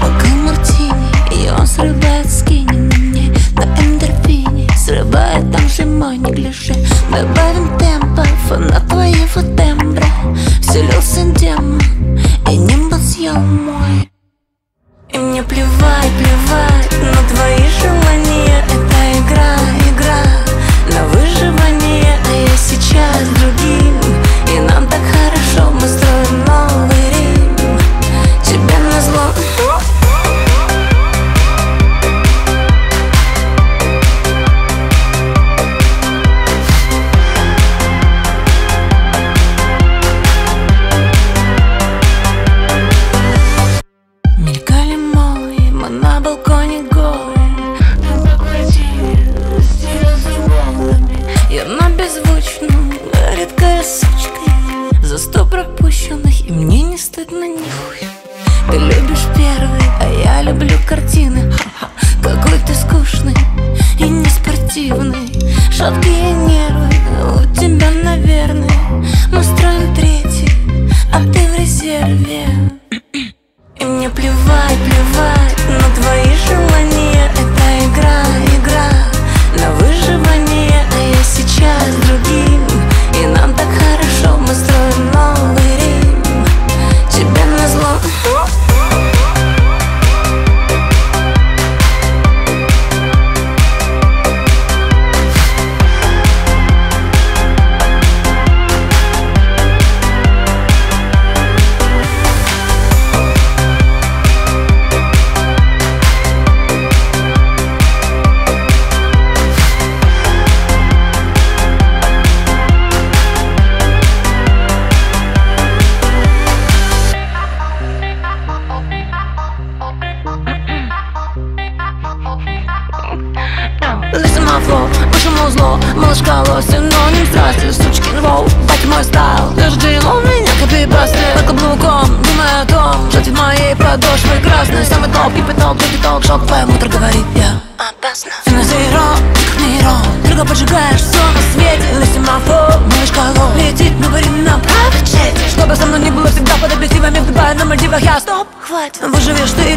Бокал мартини, он срывает скини на мне. На эндорфине срывает там же мой неглиже. Добавим темпов на твоего тембра Вселился демон, и небо съел мой. И мне плевать, плевать стыдно нихуя Ты любишь первый, а я люблю картины. Какой ты скучный и неспортивный. Шаткие нервы у тебя, наверное. Мы строим третий, а ты в резерве. И мне плевать, плевать на твои желания. Это игра Flow, почему зло? Малышка лосин, но не страсти. Сучкин воу, бать мой стайл. Держи у меня копипасты Под каблуком, думая о том Что в моей подошвы красной Самый топ, и поток, и толк Шок, твоя мутр говорит я Опасно. На зеро, нейрон Друга поджигаешь все на свете. My flow, малышка лоу Летит, говори на правый Чтобы со мной не было всегда под объективами В Дубае, на Мальдивах я Стоп, хватит. Выживешь ты